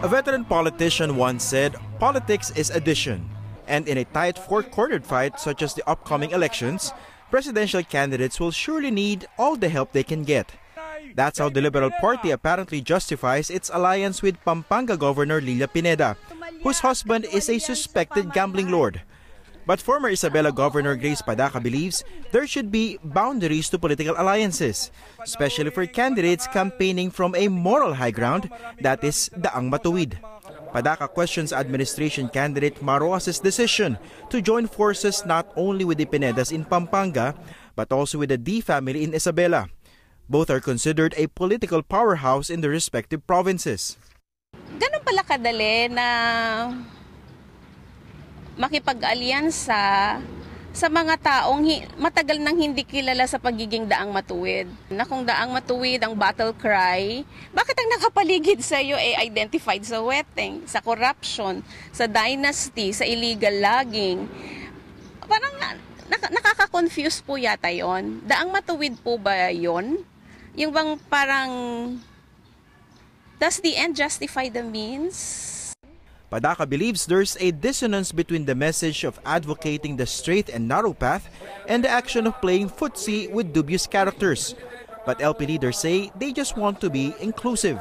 A veteran politician once said, politics is addition. And in a tight four-cornered fight such as the upcoming elections, presidential candidates will surely need all the help they can get. That's how the Liberal Party apparently justifies its alliance with Pampanga Governor Lilia Pineda, whose husband is a suspected gambling lord. But former Isabela Governor Grace Padaca believes there should be boundaries to political alliances, especially for candidates campaigning from a moral high ground that is daang matuwid. Padaca questions administration candidate Maroas's decision to join forces not only with the Pinedas in Pampanga but also with the D family in Isabela. Both are considered a political powerhouse in their respective provinces. Ganun pala kadali na makipag-alyansa sa mga taong matagal nang hindi kilala sa pagiging daang matuwid. Na kung daang matuwid ang battle cry, bakit ang nakapaligid sa iyo ay identified sa wetting, sa corruption, sa dynasty, sa illegal logging? Parang na- nak- nakaka-confuse po yata yon. Daang matuwid po ba yon? Yung bang parang, does the end justify the means? Padaca believes there's a dissonance between the message of advocating the straight and narrow path and the action of playing footsie with dubious characters. But LP leaders say they just want to be inclusive.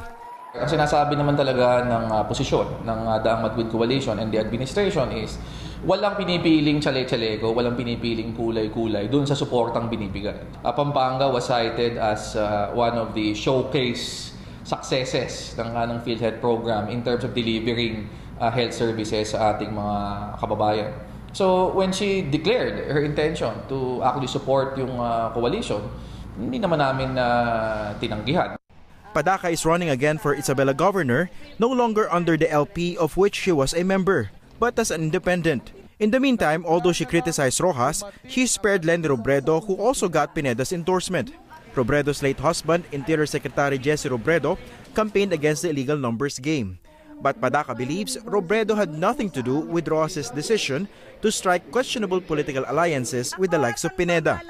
Ang sinasabi naman talaga ng uh, posisyon ng uh, Daang Madwid Coalition and the administration is walang pinipiling chale-chalego, walang pinipiling kulay-kulay dun sa suportang binibigay. Uh, Pampanga was cited as uh, one of the showcase successes ng anong PhilHealth program in terms of delivering uh, health services sa ating mga kababayan. So when she declared her intention to actually support yung uh, coalition, hindi naman namin na uh, tinanggihan. Padaca is running again for Isabela Governor, no longer under the LP of which she was a member, but as an independent. In the meantime, although she criticized Rojas, she spared Lenny Robredo who also got Pineda's endorsement. Robredo's late husband, Interior Secretary Jesse Robredo, campaigned against the illegal numbers game. But Padaca believes Robredo had nothing to do with Rosas' decision to strike questionable political alliances with the likes of Pineda.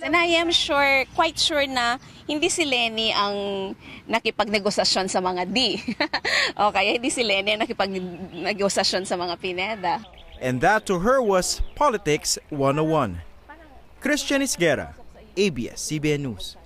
And I am sure, quite sure na hindi si Lenny ang nakipagnegosasyon sa mga D. okay, hindi si Lenny ang nakipagnegosasyon sa mga Pineda. And that to her was Politics 101. Christian Isguera, ABS-CBN News.